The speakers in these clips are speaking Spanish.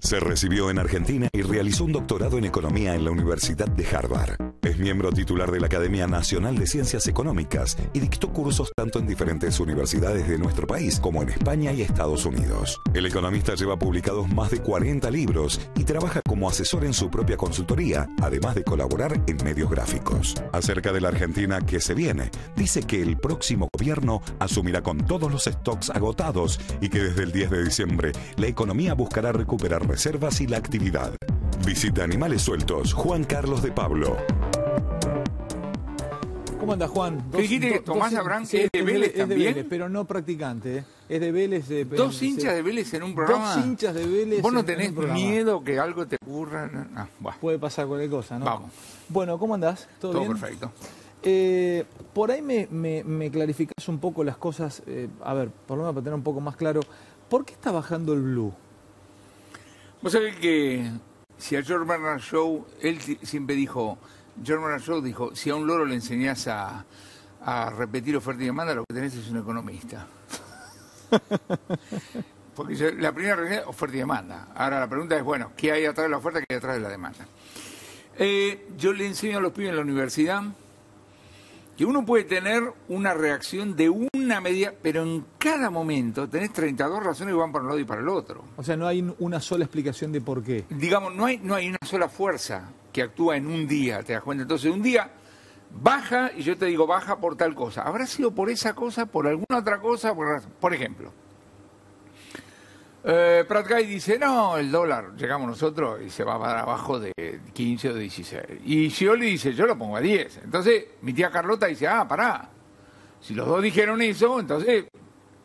Se recibió en Argentina y realizó un doctorado en economía en la Universidad de Harvard. Es miembro titular de la Academia Nacional de Ciencias Económicas y dictó cursos tanto en diferentes universidades de nuestro país como en España y Estados Unidos. El economista lleva publicados más de 40 libros y trabaja como asesor en su propia consultoría, además de colaborar en medios gráficos. Acerca de la Argentina que se viene, dice que el próximo gobierno asumirá con todos los stocks agotados y que desde el 10 de diciembre la economía buscará recuperar reservas y la actividad. Visita Animales Sueltos, Juan Carlos de Pablo. ¿Cómo anda Juan? ¿Qué dijiste que Tomás es de Vélez también? pero no practicante, ¿eh? es de Vélez. De, ¿Dos hinchas de Vélez en un programa? Dos hinchas de Vélez ¿Vos no tenés miedo que algo te ocurra? Puede pasar cualquier cosa, ¿no? Vamos. Bueno, ¿cómo andás? ¿Todo, Todo perfecto. Eh, por ahí me, me, clarificás un poco las cosas, eh, a ver, por lo menos para tener un poco más claro, ¿por qué está bajando el blue? Vos sabés que si a George Bernard Shaw, él siempre dijo, Bernard Shaw dijo, si a un loro le enseñás a, repetir oferta y demanda, lo que tenés es un economista. Porque la primera realidad es oferta y demanda. Ahora la pregunta es, bueno, ¿qué hay atrás de la oferta, qué hay atrás de la demanda? Eh, yo le enseño a los pibes en la universidad que uno puede tener una reacción de una media, pero en cada momento tenés 32 razones que van para un lado y para el otro. O sea, no hay una sola explicación de por qué. Digamos, no hay, no hay una sola fuerza que actúa en un día, ¿te das cuenta? Entonces, un día baja y yo te digo baja por tal cosa. ¿Habrá sido por esa cosa, por alguna otra cosa? Por, por ejemplo, eh, dice, no, el dólar, llegamos nosotros y se va para abajo de 15 o 16. Y Scioli dice, yo lo pongo a 10. Entonces mi tía Carlota dice, ah, pará. Si los dos dijeron eso, entonces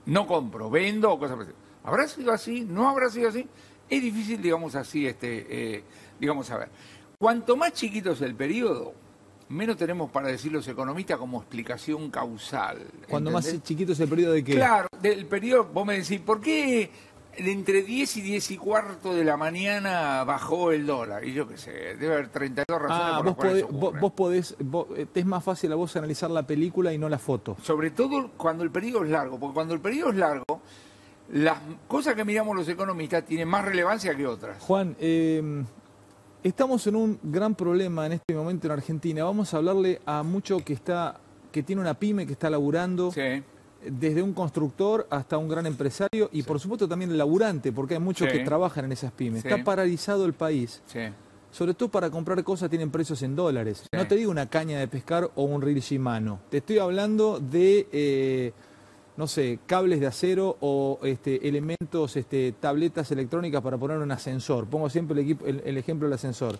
no compro, vendo o cosas así. ¿Habrá sido así? ¿No habrá sido así? Es difícil, digamos así, este, eh, digamos, a ver. Cuanto más chiquito es el periodo, menos tenemos para decir los economistas como explicación causal. Cuando más chiquito es el periodo de qué? Claro, del periodo, vos me decís, ¿por qué entre 10 y 10 y cuarto de la mañana bajó el dólar. Y yo qué sé, debe haber 32 razones ah, vos, podés, vos, podés, eh, es más fácil a vos analizar la película y no la foto. Sobre todo cuando el periodo es largo, porque cuando el periodo es largo, las cosas que miramos los economistas tienen más relevancia que otras. Juan, em, estamos en un gran problema en este momento en Argentina. Vamos a hablarle a mucho que está que tiene una pyme que está laburando. Sí desde un constructor hasta un gran empresario y por supuesto también el laburante, porque hay muchos que trabajan en esas pymes. Está paralizado el país. Sobre todo para comprar cosas tienen precios en dólares. No te digo una caña de pescar o un reel Shimano. Te estoy hablando de, eh, no sé, cables de acero o este, elementos, este, tabletas electrónicas para poner un ascensor. Pongo siempre el, equipo, el ejemplo del ascensor.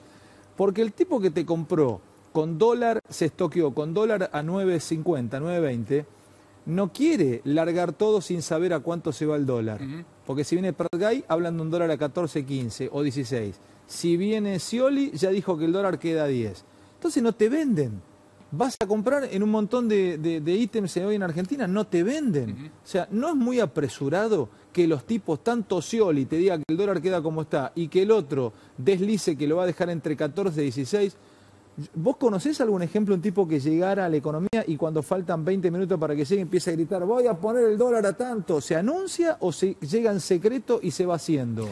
Porque el tipo que te compró con dólar, se estoqueó con dólar a 9.50, 9.20 no quiere largar todo sin saber a cuánto se va el dólar. Porque si viene Pratgay, hablan de un dólar a 14, 15 o 16. Si viene Scioli, ya dijo que el dólar queda a 10. Entonces no te venden. Vas a comprar en un montón de, ítems hoy en Argentina, no te venden. O sea, no es muy apresurado que los tipos, tanto Scioli te diga que el dólar queda como está y que el otro deslice que lo va a dejar entre 14 y 16 ¿Vos conocés algún ejemplo, un tipo que llegara a la economía y cuando faltan 20 minutos para que llegue empieza a gritar, voy a poner el dólar a tanto? ¿Se anuncia o se llega en secreto y se va haciendo?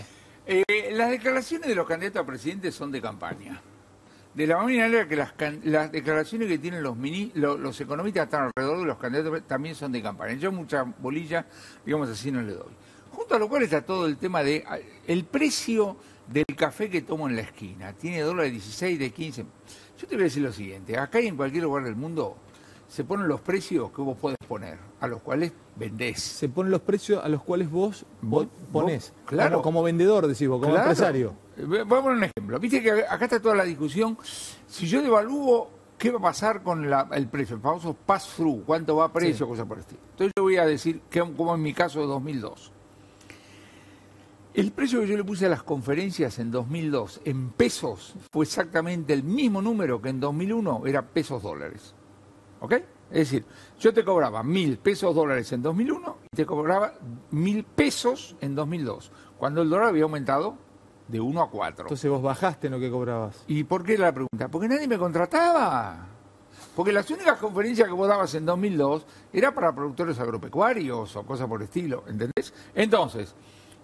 Eh, las declaraciones de los candidatos a presidente son de campaña. De la manera que las, declaraciones que tienen los, los, economistas están alrededor de los candidatos también son de campaña. Yo mucha bolilla, digamos así, no le doy. Junto a lo cual está todo el tema de el precio del café que tomo en la esquina. Tiene dólares 16, de 15. Yo te voy a decir lo siguiente, acá y en cualquier lugar del mundo se ponen los precios que vos podés poner, a los cuales vendés. Se ponen los precios a los cuales vos, vos ponés. claro. Como, vendedor, decís vos, como empresario. Voy a poner un ejemplo. Viste que acá está toda la discusión. Si yo devalúo, ¿qué va a pasar con el precio? El famoso pass-through. ¿Cuánto va a precio? Cosa por estilo. Entonces yo voy a decir, que, como en mi caso de 2002. El precio que yo le puse a las conferencias en 2002 en pesos fue exactamente el mismo número que en 2001 era pesos dólares. ¿Ok? Es decir, yo te cobraba mil pesos dólares en 2001 y te cobraba mil pesos en 2002, cuando el dólar había aumentado de 1 a 4. Entonces vos bajaste en lo que cobrabas. ¿Y por qué la pregunta? Porque nadie me contrataba. Porque las únicas conferencias que vos dabas en 2002 era para productores agropecuarios o cosas por el estilo, ¿entendés? Entonces,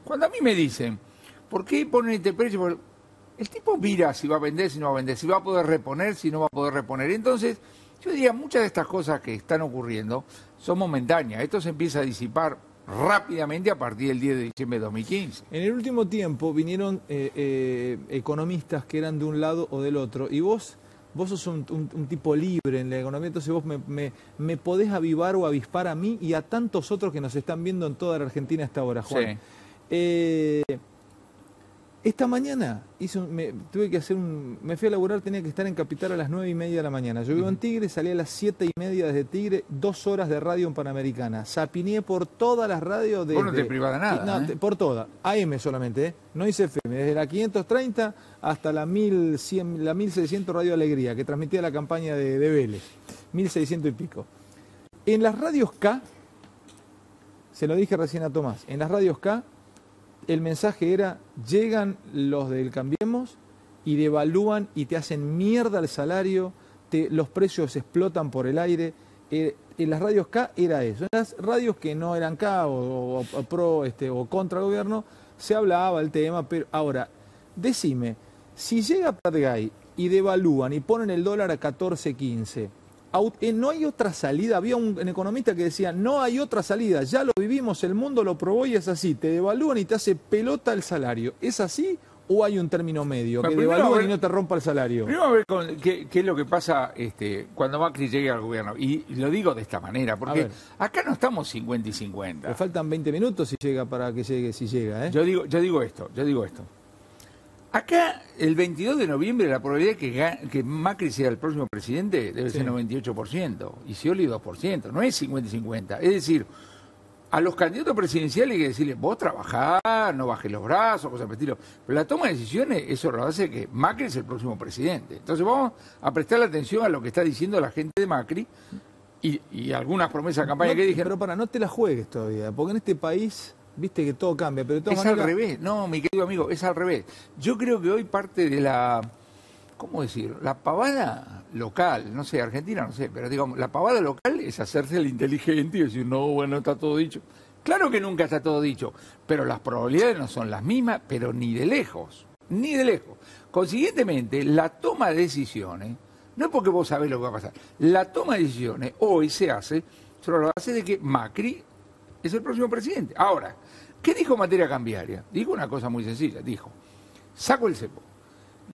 cuando a mí me dicen, ¿Por qué ponen este precio? el tipo mira si va a vender, si no va a vender, si va a poder reponer, si no va a poder reponer. Entonces, yo diría, muchas de estas cosas que están ocurriendo son momentáneas. Esto se empieza a disipar rápidamente a partir del 10 de diciembre de 2015. En el último tiempo vinieron eh, eh, economistas que eran de un lado o del otro, y vos, vos sos un, tipo libre en la economía, entonces vos me, me, podés avivar o avispar a mí y a tantos otros que nos están viendo en toda la Argentina hasta ahora, Juan. Sí. Eh, esta mañana me, tuve que hacer un. Me fui a laburar, tenía que estar en Capital a las nueve y media de la mañana. Yo vivo en Tigre, salí a las siete y media desde Tigre, dos horas de radio en Panamericana. Sapiné por todas las radios de. Vos no te privada nada. ¿eh? Por todas. AM solamente, ¿eh? No hice FM. Desde la 530 hasta la, 1100, la 1600 Radio Alegría, que transmitía la campaña de, de Vélez. 1600 y pico. En las radios K, se lo dije recién a Tomás, en las radios K el mensaje era, llegan los del Cambiemos y devalúan y te hacen mierda el salario, los precios explotan por el aire. Eh, en las radios K era eso. En las radios que no eran K o, pro este, o contra el gobierno, se hablaba el tema, pero ahora, decime, si llega Patgay y devalúan y ponen el dólar a 14, 15, eh, no hay otra salida. Había un, economista que decía, no hay otra salida, ya lo vivimos, el mundo lo probó y es así. Te devalúan y te hace pelota el salario. ¿Es así o hay un término medio? que devalúan y no te rompa el salario. Primero a ver qué, es lo que pasa este, cuando Macri llegue al gobierno. Y, lo digo de esta manera, porque acá no estamos 50 y 50. Le faltan 20 minutos si llega para que llegue, si llega. ¿eh? Yo, digo, yo digo esto, yo digo esto. Acá, el 22 de noviembre, la probabilidad que, que Macri sea el próximo presidente debe ser 98%, y Scioli 2%, no es 50 50. Es decir, a los candidatos presidenciales hay que decirles, vos trabajás, no bajes los brazos, cosas por el estilo. Pero la toma de decisiones, eso lo hace que Macri es el próximo presidente. Entonces vamos a prestar atención a lo que está diciendo la gente de Macri y, algunas promesas de campaña que dijeron. Pero para, no te la juegues todavía, porque en este país viste que todo cambia, pero Es al revés, no, mi querido amigo, es al revés. Yo creo que hoy parte de la, ¿cómo decir? La pavada local, no sé, Argentina no sé, pero digamos, la pavada local es hacerse el inteligente y decir, no, bueno, está todo dicho. Claro que nunca está todo dicho, pero las probabilidades no son las mismas, pero ni de lejos, ni de lejos. Consiguientemente, la toma de decisiones, no es porque vos sabés lo que va a pasar, la toma de decisiones hoy se hace sobre la base de que Macri es el próximo presidente. Ahora, ¿Qué dijo materia cambiaria? Dijo una cosa muy sencilla, dijo, saco el cepo,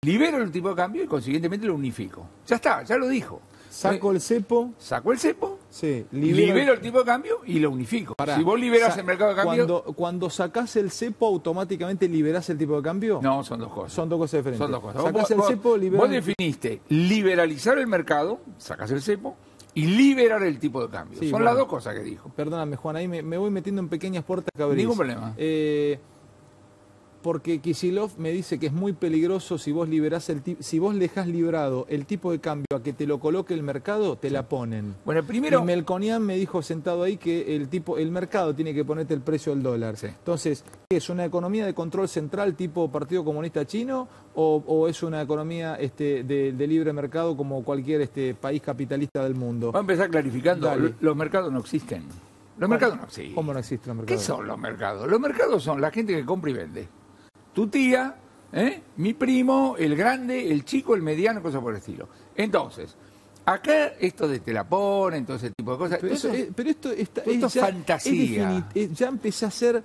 libero el tipo de cambio y consiguientemente lo unifico. Ya está, ya lo dijo. Saco el cepo. Saco el cepo. Sí, libero, el tipo de cambio y lo unifico. si vos liberás el mercado de cambio. Cuando, cuando sacás el cepo, automáticamente liberás el tipo de cambio. No, son dos cosas. Son dos cosas diferentes. Son dos cosas. Sacás el cepo, Vos definiste liberalizar el mercado, sacás el cepo, y liberar el tipo de cambio. Son las dos cosas que dijo. Perdóname, Juan, ahí me, voy metiendo en pequeñas puertas que Ningún problema. Eh, porque Kisilov me dice que es muy peligroso si vos liberás el si vos dejás librado el tipo de cambio a que te lo coloque el mercado, te la ponen. Bueno, primero y Melconian me dijo sentado ahí que el tipo el mercado tiene que ponerte el precio del dólar. Entonces, ¿es una economía de control central tipo Partido Comunista Chino o, es una economía este, de, libre mercado como cualquier este país capitalista del mundo? Va a empezar clarificando, los mercados no existen. Los mercados no existen. ¿Cómo no existen los mercados? ¿Qué son los mercados? Los mercados son la gente que compra y vende tu tía, ¿eh? mi primo, el grande, el chico, el mediano, cosas por el estilo. Entonces, acá esto de te la ponen, todo ese tipo de cosas. Pero, esto, es fantasía. ya empecé a ser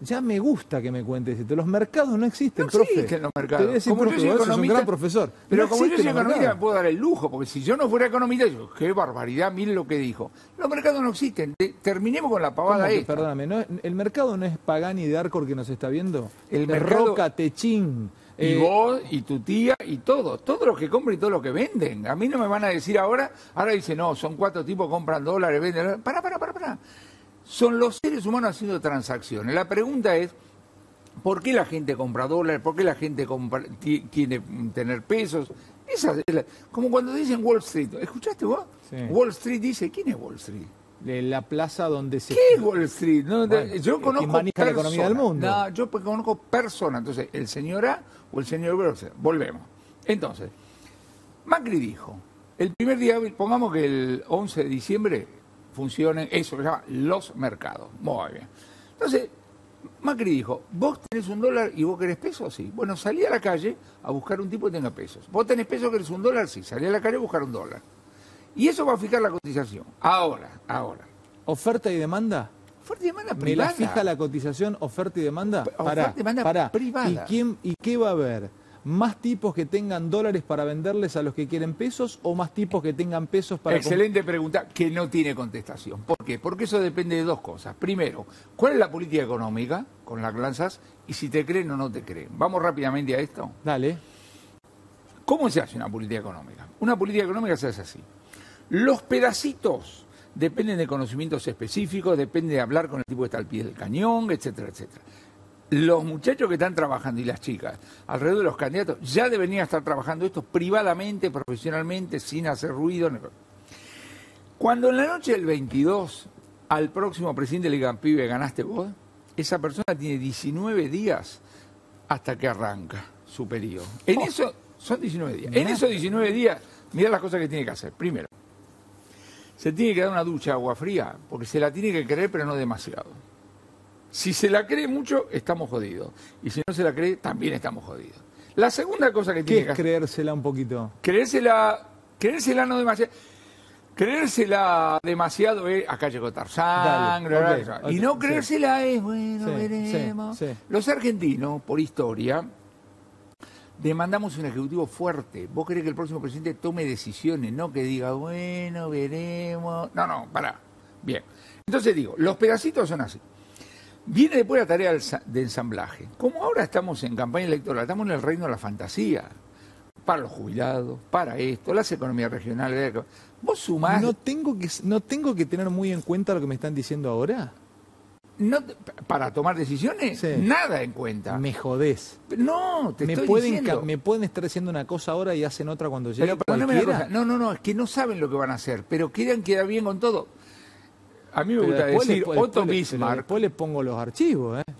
ya me gusta que me cuentes esto. Los mercados no existen, no profe. existen los mercados. como yo soy economista, un gran profesor. Pero como yo soy economista me puedo dar el lujo, porque si yo no fuera economista, yo, qué barbaridad, miren lo que dijo. Los mercados no existen. Terminemos con la pavada esta. Perdóname, el mercado no es Pagani de Arcor que nos está viendo. El mercado... Roca, Techín. Y eh, vos, y tu tía, y todo. Todos los que compran y todos los que venden. A mí no me van a decir ahora, ahora dice, no, son cuatro tipos que compran dólares, venden. Para, para, para, para son los seres humanos haciendo transacciones. La pregunta es, ¿por qué la gente compra dólares? ¿Por qué la gente quiere tener pesos? Esa como cuando dicen Wall Street. ¿Escuchaste vos? Wall Street dice, ¿quién es Wall Street? De la plaza donde se... ¿Qué es Wall Street? yo conozco la economía del mundo. No, yo conozco personas. Entonces, el señor A o el señor B. Volvemos. Entonces, Macri dijo, el primer día, pongamos que el 11 de diciembre funcionen, eso se llama los mercados. Muy bien. Entonces, Macri dijo, vos tenés un dólar y vos querés pesos, sí. Bueno, salí a la calle a buscar un tipo que tenga pesos. Vos tenés pesos, querés un dólar, sí. Salí a la calle a buscar un dólar. Y eso va a fijar la cotización. Ahora, ahora. ¿Oferta y demanda? Oferta y demanda privada. ¿Me la fija la cotización oferta y demanda? Oferta y demanda privada. ¿Y, quién, ¿Y qué va a haber? ¿Más tipos que tengan dólares para venderles a los que quieren pesos o más tipos que tengan pesos para... Excelente pregunta que no tiene contestación. ¿Por qué? Porque eso depende de dos cosas. Primero, ¿cuál es la política económica con las lanzas? Y si te creen o no te creen. Vamos rápidamente a esto. Dale. ¿Cómo se hace una política económica? Una política económica se hace así. Los pedacitos dependen de conocimientos específicos, depende de hablar con el tipo que está al pie del cañón, etcétera, etcétera los muchachos que están trabajando y las chicas alrededor de los candidatos ya deberían estar trabajando esto privadamente, profesionalmente, sin hacer ruido. Cuando en la noche del 22 al próximo presidente le digan, pibe, ganaste vos, esa persona tiene 19 días hasta que arranca su periodo. En oh. eso, son 19 días. En esos 19 días, mira las cosas que tiene que hacer. Primero, se tiene que dar una ducha de agua fría, porque se la tiene que creer, pero no demasiado. Si se la cree mucho, estamos jodidos. Y si no se la cree, también estamos jodidos. La segunda cosa que tiene que hacer... creérsela un poquito? Creérsela, creérsela no demasiado... Creérsela demasiado es acá llegó Tarzán, y no creérsela es, bueno, veremos. Los argentinos, por historia, demandamos un ejecutivo fuerte. Vos querés que el próximo presidente tome decisiones, no que diga, bueno, veremos. No, no, pará. Bien. Entonces digo, los pedacitos son así. Viene después la tarea de ensamblaje. Como ahora estamos en campaña electoral, estamos en el reino de la fantasía. Para los jubilados, para esto, las economías regionales. Vos sumás. ¿No tengo, que, ¿No tengo que tener muy en cuenta lo que me están diciendo ahora? No, para tomar decisiones, nada en cuenta. Me jodés. No, te me estoy pueden, diciendo. Me pueden estar haciendo una cosa ahora y hacen otra cuando llegue. Pero, no, no, no, es que no saben lo que van a hacer, pero quieren quedar bien con todo. A mí me gusta decir Otto Bismarck. Después le pongo los archivos, ¿eh?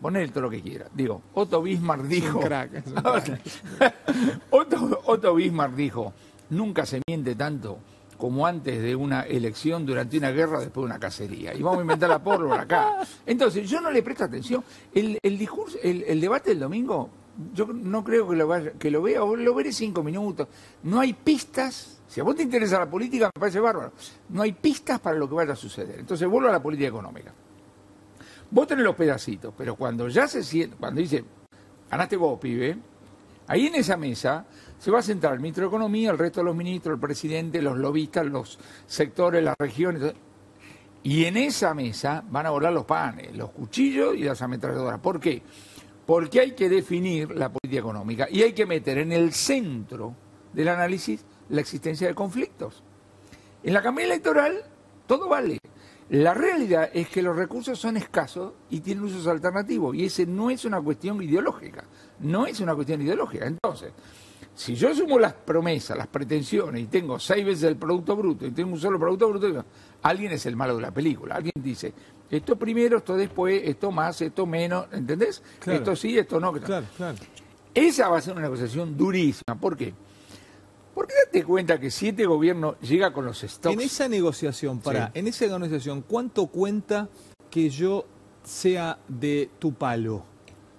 Poné todo lo que quiera. Digo, Otto Bismarck dijo. Otto, Otto Bismarck dijo: nunca se miente tanto como antes de una elección, durante una guerra, después de una cacería. Y vamos a inventar la pólvora acá. Entonces, yo no le presto atención. El, discurso, el, debate del domingo, yo no creo que lo, vaya, que lo vea, o lo veré cinco minutos. No hay pistas si a vos te interesa la política, me parece bárbaro. No hay pistas para lo que vaya a suceder. Entonces vuelvo a la política económica. Vos tenés los pedacitos, pero cuando ya se siente, cuando dice, ganaste vos, pibe, ahí en esa mesa se va a sentar el ministro de Economía, el resto de los ministros, el presidente, los lobistas, los sectores, las regiones. Y en esa mesa van a volar los panes, los cuchillos y las ametralladoras. ¿Por qué? Porque hay que definir la política económica y hay que meter en el centro del análisis la existencia de conflictos. En la campaña electoral todo vale. La realidad es que los recursos son escasos y tienen usos alternativos y ese no es una cuestión ideológica, no es una cuestión ideológica. Entonces, si yo sumo las promesas, las pretensiones y tengo seis veces el Producto Bruto y tengo un solo Producto Bruto, alguien es el malo de la película. Alguien dice, esto primero, esto después, esto más, esto menos, ¿entendés? Esto sí, esto no. Claro, claro. Esa va a ser una negociación durísima. ¿Por qué? ¿Por qué date cuenta que si este gobierno llega con los stocks? En esa negociación, para, en esa negociación, ¿cuánto cuenta que yo sea de tu palo?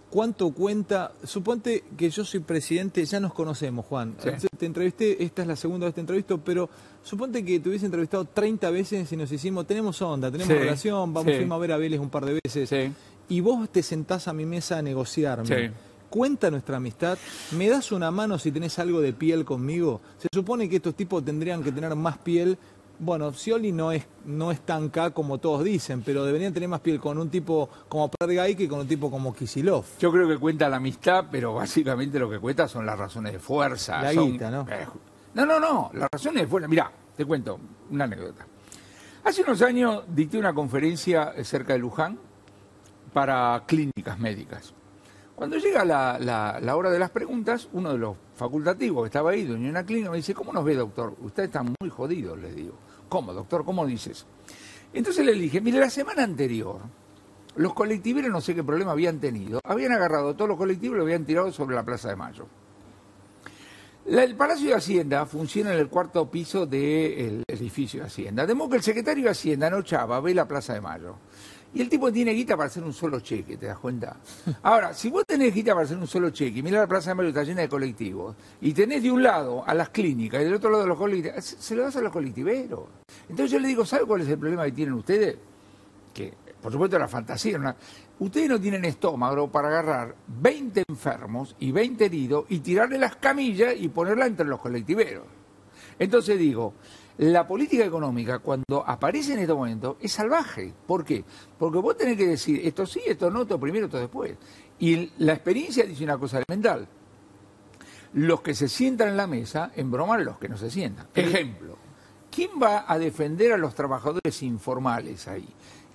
¿Cuánto cuenta? Suponte que yo soy presidente, ya nos conocemos, Juan. Te entrevisté, esta es la segunda vez que te entrevisto, pero suponte que te hubiese entrevistado 30 veces y nos hicimos, tenemos onda, tenemos relación, vamos a ver a Vélez un par de veces. Y vos te sentás a mi mesa a negociarme cuenta nuestra amistad, me das una mano si tenés algo de piel conmigo. Se supone que estos tipos tendrían que tener más piel. Bueno, Scioli no es, no es tan K como todos dicen, pero deberían tener más piel con un tipo como Pergay que con un tipo como Kisilov. Yo creo que cuenta la amistad, pero básicamente lo que cuenta son las razones de fuerza. La guita, ¿no? Eh, no, no, no, las razones de fuerza. Mirá, te cuento una anécdota. Hace unos años dicté una conferencia cerca de Luján para clínicas médicas. Cuando llega la, hora de las preguntas, uno de los facultativos que estaba ahí, dueño una clínica, me dice, ¿cómo nos ve, doctor? Usted está muy jodido, le digo. ¿Cómo, doctor? ¿Cómo dices? Entonces le dije, mire, la semana anterior, los colectiveros, no sé qué problema habían tenido, habían agarrado todos los colectivos y lo habían tirado sobre la Plaza de Mayo. el Palacio de Hacienda funciona en el cuarto piso del edificio de Hacienda. De modo que el secretario de Hacienda, no Chava, ve la Plaza de Mayo Y el tipo tiene guita para hacer un solo cheque, ¿te das cuenta? Ahora, si vos tenés guita para hacer un solo cheque, mira la Plaza de Mayo está llena de colectivos, y tenés de un lado a las clínicas y del otro lado a los colectivos, se lo das a los colectiveros. Entonces yo le digo, ¿sabe cuál es el problema que tienen ustedes? Que, por supuesto, la fantasía. Ustedes no tienen estómago para agarrar 20 enfermos y 20 heridos y tirarle las camillas y ponerla entre los colectiveros. Entonces digo, la política económica, cuando aparece en este momento, es salvaje. ¿Por qué? Porque vos tenés que decir esto sí, esto no, esto primero, esto después. Y la experiencia dice una cosa elemental. Los que se sientan en la mesa embroman a los que no se sientan. Ejemplo, ¿quién va a defender a los trabajadores informales ahí?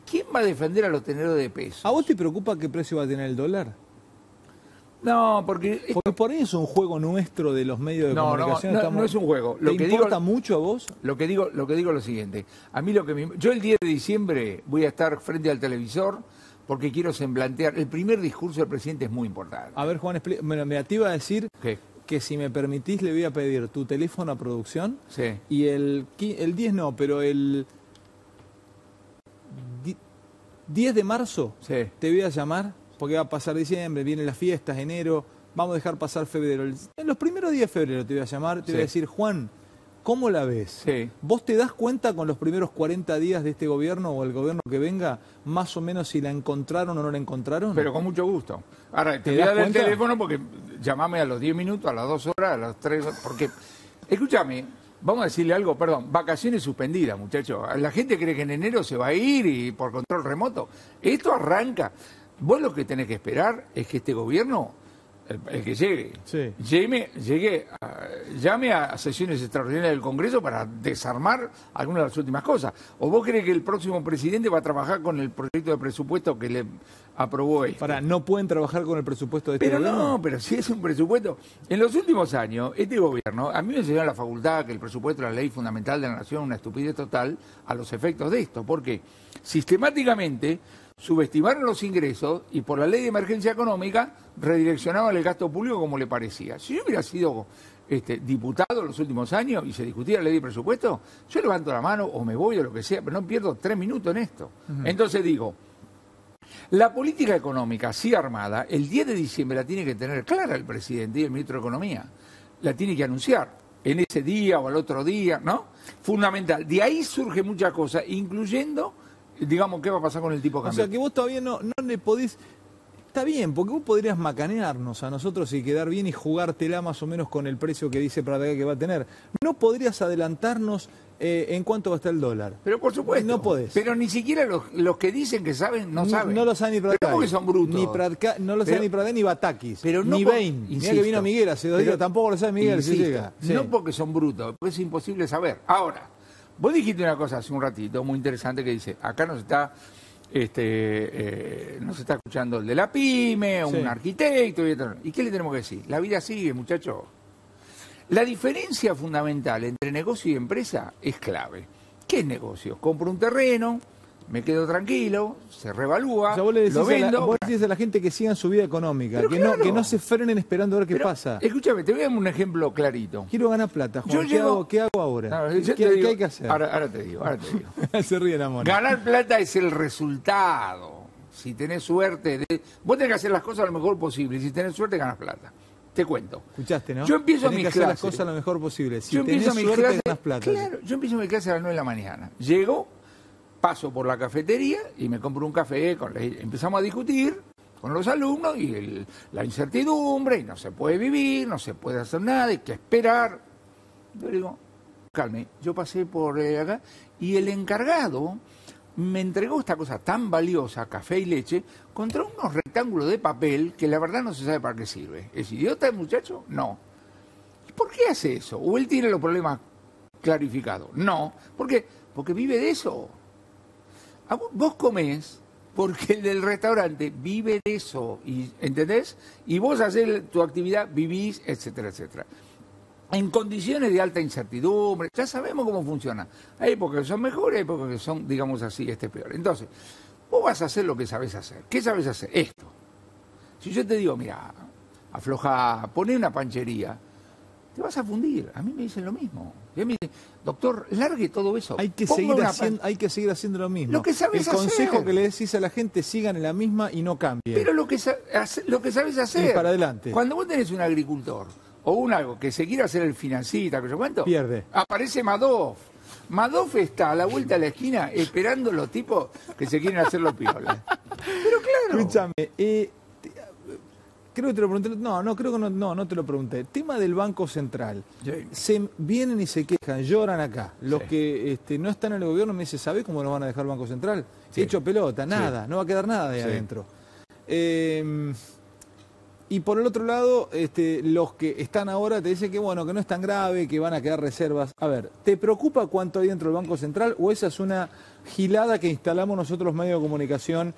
¿Quién va a defender a los tenedores de peso? ¿A vos te preocupa qué precio va a tener el dólar? No, porque... Porque por ahí es un juego nuestro de los medios de comunicación. No, no, es un juego. Lo que importa mucho a vos? Lo que digo, lo que digo es lo siguiente. A mí lo que me, yo el 10 de diciembre voy a estar frente al televisor porque quiero semblantear. El primer discurso del presidente es muy importante. A ver, Juan, me, me iba a decir que si me permitís le voy a pedir tu teléfono a producción. Sí. Y el, el 10 no, pero el 10 de marzo te voy a llamar porque va a pasar diciembre, vienen las fiestas, enero, vamos a dejar pasar febrero. En los primeros días de febrero te voy a llamar, te voy a decir, Juan, ¿cómo la ves? ¿Vos te das cuenta con los primeros 40 días de este gobierno o el gobierno que venga, más o menos si la encontraron o no la encontraron? Pero con mucho gusto. Ahora, te, voy a dar el teléfono porque llamame a los 10 minutos, a las 2 horas, a las 3 porque, escúchame, Vamos a decirle algo, perdón, vacaciones suspendidas, muchachos. La gente cree que en enero se va a ir y por control remoto. Esto arranca. Vos lo que tenés que esperar es que este gobierno, el, que llegue, llegue a, llame a sesiones extraordinarias del Congreso para desarmar algunas de las últimas cosas. ¿O vos crees que el próximo presidente va a trabajar con el proyecto de presupuesto que le aprobó este? Para, ¿no pueden trabajar con el presupuesto de este pero gobierno? no, pero si es un presupuesto. En los últimos años, este gobierno, a mí me enseñó en la facultad que el presupuesto es la ley fundamental de la nación, una estupidez total a los efectos de esto. Porque sistemáticamente subestimaron los ingresos y por la ley de emergencia económica redireccionaban el gasto público como le parecía. Si yo hubiera sido este, diputado en los últimos años y se discutía la ley de presupuesto, yo levanto la mano o me voy o lo que sea, pero no pierdo tres minutos en esto. Entonces digo, la política económica así armada, el 10 de diciembre la tiene que tener clara el presidente y el ministro de Economía. La tiene que anunciar en ese día o al otro día, ¿no? Fundamental. De ahí surge muchas cosas, incluyendo digamos, ¿qué va a pasar con el tipo de cambio? O sea, que vos todavía no, no le podés... Está bien, porque vos podrías macanearnos a nosotros y quedar bien y jugártela más o menos con el precio que dice para que va a tener. No podrías adelantarnos eh, en cuánto va a estar el dólar. Pero por supuesto. No podés. Pero ni siquiera los, que dicen que saben, no saben. No lo saben ni. ¿Cómo que son brutos? Ni no lo saben ni Pradcay ni Batakis. Pero ni Bain. Mira que vino Miguel hace dos días, tampoco lo sabe Miguel si llega. No porque son brutos, es imposible saber. Ahora, Vos dijiste una cosa hace un ratito muy interesante que dice, acá nos está, este, eh, nos está escuchando el de la pyme, un arquitecto y otro. ¿Y qué le tenemos que decir? La vida sigue, muchachos. La diferencia fundamental entre negocio y empresa es clave. ¿Qué es negocio? Compro un terreno, me quedo tranquilo, se revalúa, lo vendo. A vos decís a la gente que sigan su vida económica, que, no, que no se frenen esperando a ver qué pasa. Escúchame, te voy a dar un ejemplo clarito. Quiero ganar plata, Juan. ¿Qué, hago, ¿Qué, hago, ahora? ¿Qué, hay que hacer? Ahora, te digo, ahora te digo. se ríe la mona. Ganar plata es el resultado. Si tenés suerte, de... vos tenés que hacer las cosas lo mejor posible. Si tenés suerte, ganas plata. Te cuento. Escuchaste, ¿no? Yo empiezo mis que hacer las cosas lo mejor posible. Si yo tenés empiezo suerte, clases, ganas plata. Claro, yo empiezo mi clase a las 9 de la mañana. Llego, paso por la cafetería y me compro un café, con empezamos a discutir con los alumnos y la incertidumbre, y no se puede vivir, no se puede hacer nada, hay que esperar. Yo digo, calme, yo pasé por eh, acá y el encargado me entregó esta cosa tan valiosa, café y leche, contra unos rectángulos de papel que la verdad no se sabe para qué sirve. ¿Es idiota el muchacho? No. ¿Por qué hace eso? ¿O él tiene los problemas clarificados? No. ¿Por qué? Porque vive de eso. Vos comés porque el del restaurante vive de eso, y, ¿entendés? Y vos haces tu actividad, vivís, etcétera, etcétera. En condiciones de alta incertidumbre, ya sabemos cómo funciona. Hay épocas que son mejores, hay épocas que son, digamos así, este peor. Entonces, vos vas a hacer lo que sabes hacer. ¿Qué sabes hacer? Esto. Si yo te digo, mira, afloja, poné una panchería, te vas a fundir. A mí me dicen lo mismo. Y me dicen, doctor, largue todo eso. Hay que, seguir haciendo, hay que seguir haciendo lo mismo. Lo que sabes El consejo que le decís a la gente, sigan en la misma y no cambien. Pero lo que, lo que sabes hacer. para adelante. Cuando vos tenés un agricultor o un algo que se quiere hacer el financista, que yo cuento, pierde. Aparece Madoff. Madoff está a la vuelta de la esquina esperando los tipos que se quieren hacer los piolas. Pero claro. Escúchame, eh, Creo que te lo pregunté. No, no, creo que no, no, no te lo pregunté. Tema del Banco Central. Se vienen y se quejan, lloran acá. Los que este, no están en el gobierno me dicen, ¿sabés cómo nos van a dejar el Banco Central? Sí. Hecho pelota, nada, no va a quedar nada de adentro. Em, y por el otro lado, este, los que están ahora te dicen que bueno, que no es tan grave, que van a quedar reservas. A ver, ¿te preocupa cuánto hay dentro del Banco Central o esa es una gilada que instalamos nosotros los medios de comunicación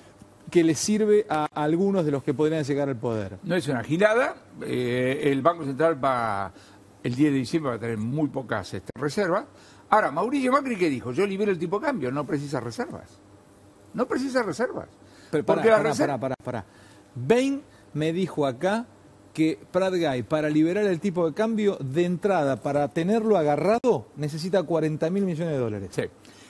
que le sirve a algunos de los que podrían llegar al poder. No es una gilada, eh, el Banco Central va, el 10 de diciembre va a tener muy pocas este, reservas. Ahora, Mauricio Macri, ¿qué dijo? Yo libero el tipo de cambio, no precisa reservas. No precisa reservas. Pero para, para, para, para, Bain me dijo acá que Prat Guy, para liberar el tipo de cambio de entrada, para tenerlo agarrado, necesita 40 mil millones de dólares. Sí.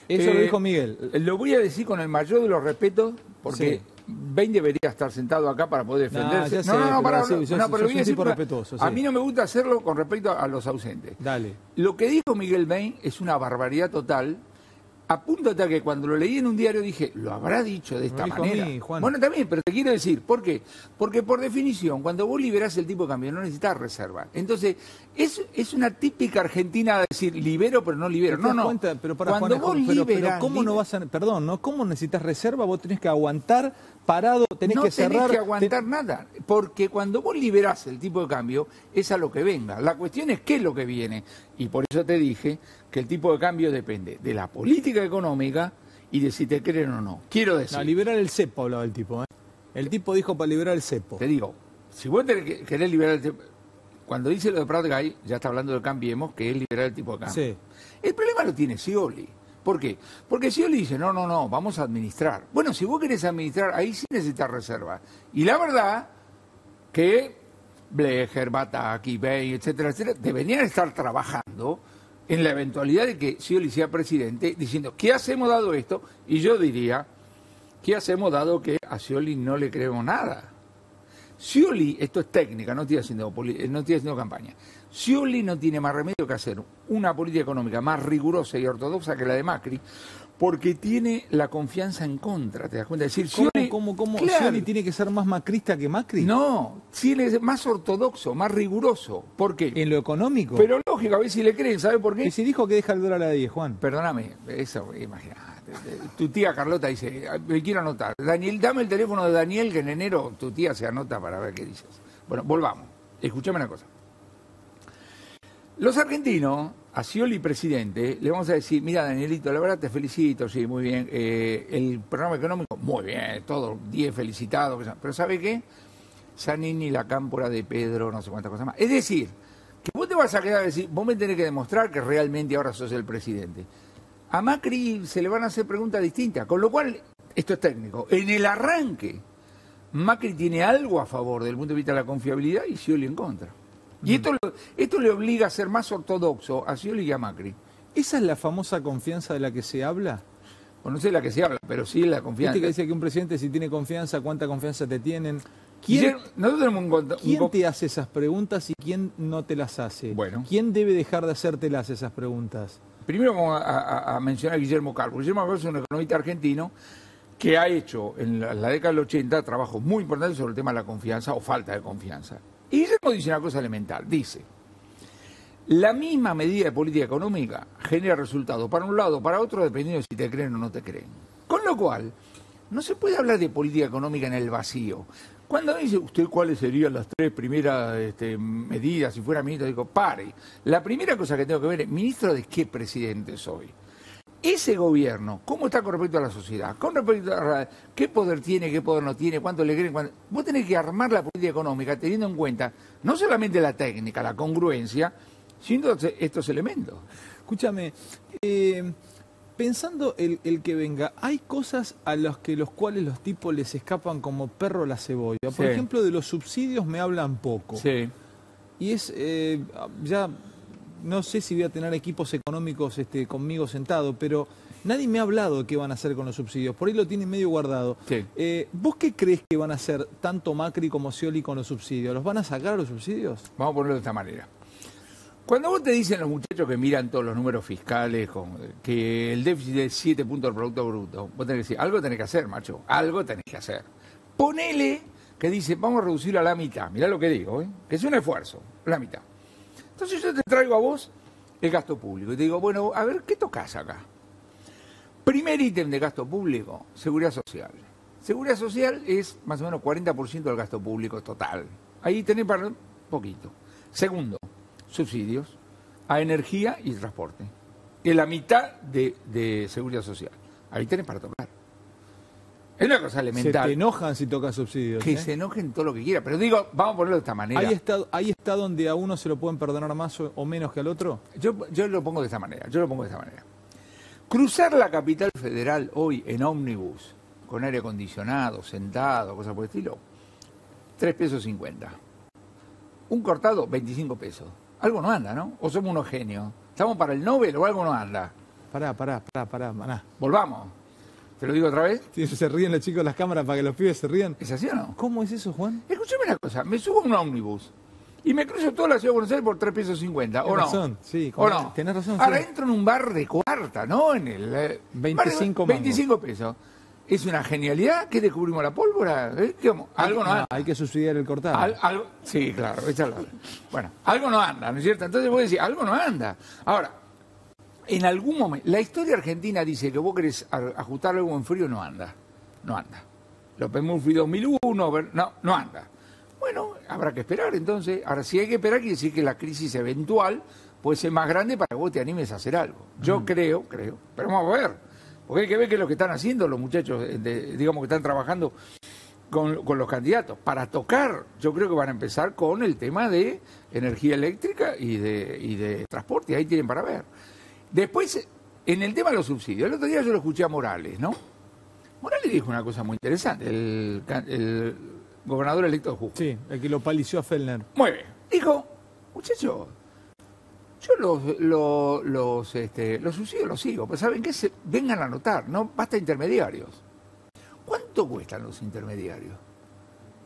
Eso lo eh, dijo Miguel. Lo voy a decir con el mayor de los respetos, porque Ben debería estar sentado acá para poder defenderse. No, no, no, para, no, pero voy a decir, respetuoso, a mí no me gusta hacerlo con respecto a los ausentes. Dale. Lo que dijo Miguel Bain es una barbaridad total apúntate a que cuando lo leí en un diario dije, lo habrá dicho de esta manera. bueno, también, pero te quiero decir, ¿por qué? Porque por definición, cuando vos liberás el tipo de cambio, no necesitas reserva. Entonces, es, es una típica argentina de decir, libero pero no libero. No, no. pero para cuando vos pero, ¿cómo no vas a, perdón, ¿no? ¿Cómo necesitas reserva? Vos tenés que aguantar parado, tenés que cerrar. No tenés que aguantar nada, porque cuando vos liberás el tipo de cambio, es a lo que venga. La cuestión es qué es lo que viene. Y por eso te dije que el tipo de cambio depende de la política económica y de si te creen o no. Quiero decir. No, liberar el cepo hablaba el tipo. ¿eh? El tipo dijo para liberar el cepo. Te digo, si vos querés liberar el cepo. Cuando dice lo de Prat Guy, ya está hablando de Cambiemos, que es liberar el tipo de cambio. Sí. El problema lo tiene Scioli. ¿Por qué? Porque si le dice, no, no, no, vamos a administrar. Bueno, si vos querés administrar, ahí sí necesitas reserva. Y la verdad que Blecher, Bataki, Bey, etcétera, etcétera, deberían estar trabajando en la eventualidad de que Scioli sea presidente, diciendo, ¿qué hacemos dado esto? Y yo diría, ¿qué hacemos dado que a Scioli no le creemos nada? Scioli, esto es técnica, no estoy haciendo, no estoy haciendo campaña. Scioli no tiene más remedio que hacer una política económica más rigurosa y ortodoxa que la de Macri, porque tiene la confianza en contra, ¿te das cuenta? decir, Scioli, ¿Cómo, cómo, Scioli tiene que ser más macrista que Macri? No, Scioli es más ortodoxo, más riguroso. ¿Por qué? En lo económico. Pero lógico, a ver si le creen, ¿sabe por qué? Y si dijo que deja el dólar a la 10, Juan. Perdóname, eso, imagínate. Tu tía Carlota dice, me quiero anotar. Daniel, dame el teléfono de Daniel, que en enero tu tía se anota para ver qué dices. Bueno, volvamos. Escúchame una cosa. Los argentinos, a Scioli presidente, le vamos a decir, mira Danielito, la verdad te felicito, sí, muy bien, eh, el programa económico, muy bien, todo, 10 felicitados, pero ¿sabe qué? Sanini, la cámpora de Pedro, no sé cuántas cosas más. Es decir, que vos te vas a quedar a decir, vos me tenés que demostrar que realmente ahora sos el presidente. A Macri se le van a hacer preguntas distintas, con lo cual, esto es técnico, en el arranque, Macri tiene algo a favor del punto de vista de la confiabilidad y Scioli en contra. Y esto, esto le obliga a ser más ortodoxo a Scioli y a Macri. ¿Esa es la famosa confianza de la que se habla? Bueno, no sé de la que se habla, pero sí la confianza. ¿Viste que dice que un presidente si tiene confianza, cuánta confianza te tienen? ¿Quién, ¿quién te hace esas preguntas y quién no te las hace? Bueno. ¿Quién debe dejar de hacértelas esas preguntas? Primero vamos a, mencionar a Guillermo Calvo. Guillermo Calvo es un economista argentino que ha hecho en la, la década del 80 trabajos muy importantes sobre el tema de la confianza o falta de confianza. Y Guillermo dice una cosa elemental, dice, la misma medida de política económica genera resultados para un lado para otro dependiendo de si te creen o no te creen. Con lo cual, no se puede hablar de política económica en el vacío. Cuando dice usted cuáles serían las tres primeras este, medidas si fuera ministro, digo, pare. La primera cosa que tengo que ver es, ministro de qué presidente soy ese gobierno, ¿cómo está con respecto a la sociedad? Con respecto a qué poder tiene, qué poder no tiene, cuánto le creen. Cuánto... Vos tenés que armar la política económica teniendo en cuenta no solamente la técnica, la congruencia, sino estos elementos. Escúchame, eh, pensando el, que venga, hay cosas a las que los cuales los tipos les escapan como perro a la cebolla. Por ejemplo, de los subsidios me hablan poco. Sí. y es eh, ya no sé si voy a tener equipos económicos este, conmigo sentado, pero nadie me ha hablado de qué van a hacer con los subsidios. Por ahí lo tienen medio guardado. Eh, ¿Vos qué crees que van a hacer tanto Macri como Scioli con los subsidios? ¿Los van a sacar los subsidios? Vamos a ponerlo de esta manera. Cuando vos te dicen los muchachos que miran todos los números fiscales, que el déficit es 7 puntos del Producto Bruto, vos tenés que decir, algo tenés que hacer, macho, algo tenés que hacer. Ponele que dice, vamos a reducirlo a la mitad, mirá lo que digo, ¿eh? que es un esfuerzo, la mitad. Entonces yo te traigo a vos el gasto público y te digo, bueno, a ver, ¿qué tocas acá? Primer ítem de gasto público, seguridad social. Seguridad social es más o menos 40% del gasto público total. Ahí tenés para un poquito. Segundo, subsidios a energía y transporte. Es la mitad de, seguridad social. Ahí tenés para tocar. Es una cosa elemental. Se te enojan si tocas subsidios. Que ¿eh? se enojen todo lo que quieran. Pero digo, vamos a ponerlo de esta manera. ¿Ahí está, ¿Ahí está donde a uno se lo pueden perdonar más o, menos que al otro? Yo, yo lo pongo de esta manera. Yo lo pongo de esta manera. Cruzar la capital federal hoy en ómnibus, con aire acondicionado, sentado, cosas por el estilo, 3 pesos 50. Un cortado, 25 pesos algo no anda, ¿no? O somos unos genios. ¿Estamos para el Nobel o algo no anda? Pará, pará, pará, pará, maná. Volvamos. ¿Te lo digo otra vez? Sí, se ríen los chicos de las cámaras para que los pibes se rían. ¿Es así o no? ¿Cómo es eso, Juan? Escúchame una cosa, me subo a un ómnibus y me cruzo toda la ciudad de Buenos Aires por 3 pesos 50, ¿o no? razón, sí. ¿O no? Tenés razón, Ahora entro en un bar de cuarta, ¿no? En el... 25 eh, 25 pesos es una genialidad que descubrimos la pólvora. ¿Eh? Algo no anda. Hay que subsidiar el cortado. sí, claro, Bueno, algo no anda, ¿no es cierto? Entonces voy a decir, algo no anda. Ahora, en algún momento, la historia argentina dice que vos querés ajustar algo en frío, no anda. No anda. López Murphy 2001, no, no anda. Bueno, habrá que esperar entonces. Ahora, si hay que esperar, quiere decir que la crisis eventual puede ser más grande para que vos te animes a hacer algo. Yo creo, creo, pero vamos a ver. Porque hay que ver qué es lo que están haciendo los muchachos, eh, digamos que están trabajando con, los candidatos. Para tocar, yo creo que van a empezar con el tema de energía eléctrica y de, y de transporte. Ahí tienen para ver. Después, en el tema de los subsidios, el otro día yo lo escuché a Morales, ¿no? Morales dijo una cosa muy interesante, el, gobernador electo de Jujuy. Sí, el que lo palició a Fellner. Muy bien. Dijo, muchachos, yo los, los, los, este, los subsidios los sigo, pero ¿saben qué? Se, vengan a anotar, no basta intermediarios. ¿Cuánto cuestan los intermediarios?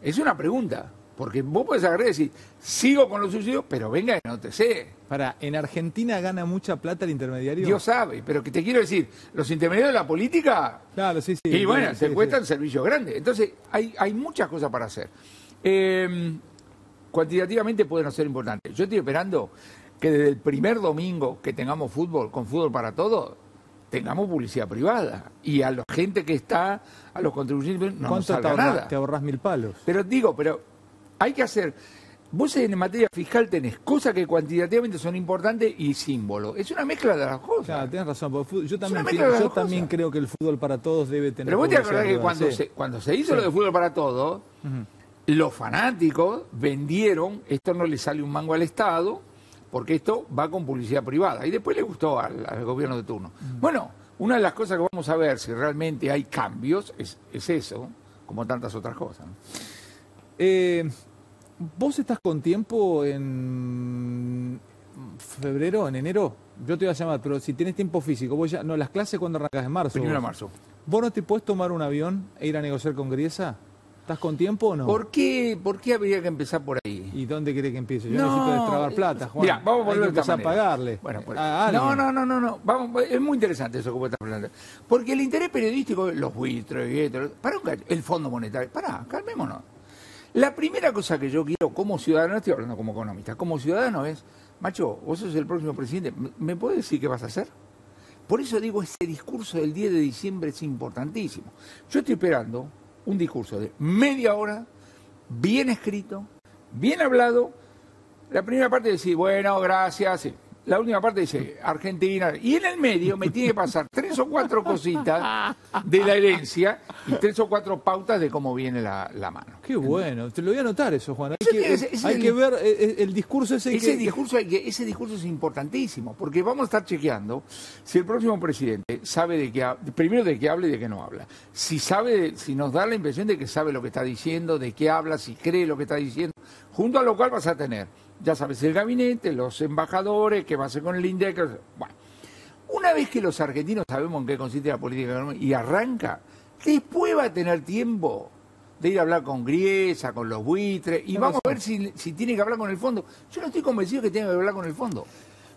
Es una pregunta, porque vos puedes agarrar y decir, sigo con los subsidios, pero venga y no te sé. Para, ¿en Argentina gana mucha plata el intermediario? Dios sabe, pero que te quiero decir, los intermediarios de la política... Claro, sí, sí. Y bueno, se cuestan servicios grandes. Entonces, hay, hay muchas cosas para hacer. Eh, cuantitativamente pueden ser importantes. Yo estoy esperando que desde el primer domingo que tengamos fútbol, con fútbol para todos, tengamos publicidad privada. Y a la gente que está, a los contribuyentes, no nos salga te nada. Te ahorras mil palos. Pero digo, pero hay que hacer... Vos en materia fiscal tenés cosas que cuantitativamente son importantes y símbolos. Es una mezcla de las cosas. Claro, tenés razón. Yo también, yo también creo que el fútbol para todos debe tener. Pero vos te acordás que cuando, se, cuando se hizo lo de fútbol para todos, los fanáticos vendieron, esto no le sale un mango al Estado, porque esto va con publicidad privada. Y después le gustó al, gobierno de turno. Bueno, una de las cosas que vamos a ver si realmente hay cambios es, eso, como tantas otras cosas. Eh, ¿Vos estás con tiempo en febrero, en enero? Yo te voy a llamar, pero si tienes tiempo físico, vos ya, no, las clases cuando arrancas en marzo. Primero de marzo. ¿Vos no te puedes tomar un avión e ir a negociar con Griesa? ¿Estás con tiempo o no? ¿Por qué, ¿Por qué habría que empezar por ahí? ¿Y dónde quiere que empiece? Yo necesito destrabar plata, Juan. Mira, vamos a volver a empezar a pagarle. Bueno, no, no, no, no, no. Vamos, es muy interesante eso que vos estás hablando. Porque el interés periodístico, los buitres, para el Fondo Monetario, pará, calmémonos. La primera cosa que yo quiero como ciudadano, no estoy hablando como economista, como ciudadano es, macho, vos sos el próximo presidente, ¿me podés decir qué vas a hacer? Por eso digo, ese discurso del 10 de diciembre es importantísimo. Yo estoy esperando un discurso de media hora, bien escrito, bien hablado. La primera parte decir, bueno, gracias, sí la última parte dice Argentina, y en el medio me tiene que pasar tres o cuatro cositas de la herencia y tres o cuatro pautas de cómo viene la, mano. Qué bueno, te lo voy a anotar eso, Juan. Hay, que, ver eh, eh, el, discurso ese. Ese, discurso ese discurso es importantísimo, porque vamos a estar chequeando si el próximo presidente sabe de qué primero de qué habla y de qué no habla. Si sabe, si nos da la impresión de que sabe lo que está diciendo, de qué habla, si cree lo que está diciendo, junto a lo cual vas a tener ya sabes, el gabinete, los embajadores, qué va a hacer con el INDEC. Bueno, una vez que los argentinos sabemos en qué consiste la política económica y arranca, después va a tener tiempo de ir a hablar con Griesa, con los buitres, y vamos a ver si, si tiene que hablar con el fondo. Yo no estoy convencido que tenga que hablar con el fondo.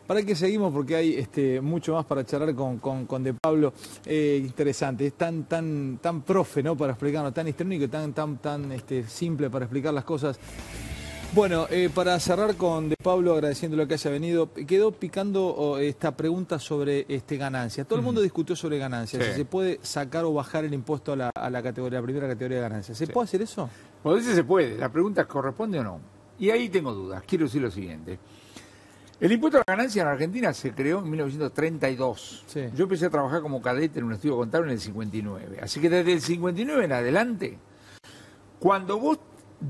¿Para qué seguimos? Porque hay este, mucho más para charlar con, con, De Pablo. Eh, interesante, es tan, tan, tan profe, ¿no? Para explicarlo, tan histórico, tan, tan, tan este, simple para explicar las cosas. Bueno, eh, para cerrar con De Pablo, agradeciendo lo que haya venido, quedó picando esta pregunta sobre este, ganancias. Todo el mundo discutió sobre ganancias, si se puede sacar o bajar el impuesto a la, a la categoría, la primera categoría de ganancias. ¿Se puede hacer eso? Pues se puede, la pregunta es corresponde o no. Y ahí tengo dudas. Quiero decir lo siguiente. El impuesto a la ganancia en Argentina se creó en 1932. Yo empecé a trabajar como cadete en un estudio contable en el 59. Así que desde el 59 en adelante, cuando vos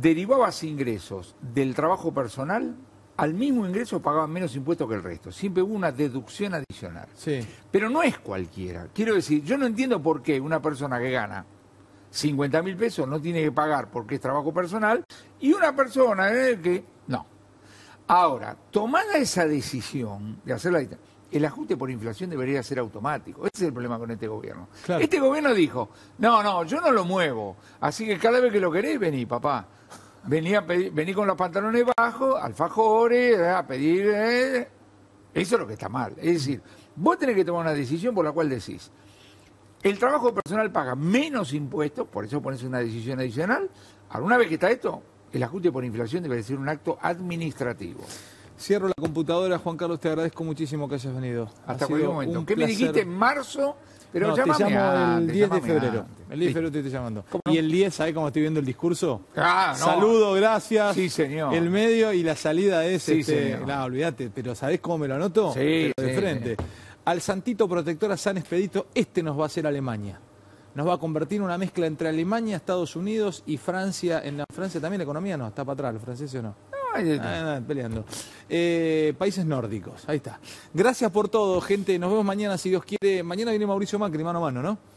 derivabas ingresos del trabajo personal, al mismo ingreso pagaban menos impuestos que el resto. Siempre hubo una deducción adicional. Pero no es cualquiera. Quiero decir, yo no entiendo por qué una persona que gana 50 mil pesos no tiene que pagar porque es trabajo personal y una persona eh, que no. Ahora, tomada esa decisión de hacer la el ajuste por inflación debería ser automático. Ese es el problema con este gobierno. Este gobierno dijo, no, no, yo no lo muevo. Así que cada vez que lo querés, vení, papá. Vení, a pedir, vení con los pantalones bajos, alfajores, eh, a pedir... Eh. Eso es lo que está mal. Es decir, vos tenés que tomar una decisión por la cual decís, el trabajo personal paga menos impuestos, por eso pones una decisión adicional. Ahora, una vez que está esto, el ajuste por inflación debe ser un acto administrativo. Cierro la computadora, Juan Carlos, te agradezco muchísimo que hayas venido. Hasta cualquier momento. ¿Qué me dijiste en marzo? Pero no, te llamo el 10 de febrero. El 10 de febrero te estoy llamando. Y el 10, ¿sabes cómo estoy viendo el discurso? Ah, Saludo, gracias. Sí, señor. El medio y la salida es sí, este. No, olvídate, pero ¿sabés cómo me lo anoto? Sí, de frente. Al Santito Protector a San Expedito, este nos va a hacer Alemania nos va a convertir en una mezcla entre Alemania, Estados Unidos y Francia. En la Francia también la economía no, está para atrás, los franceses no. Ah, peleando. Eh, países nórdicos, ahí está. Gracias por todo, gente. Nos vemos mañana si Dios quiere. Mañana viene Mauricio Macri, mano a mano, ¿no?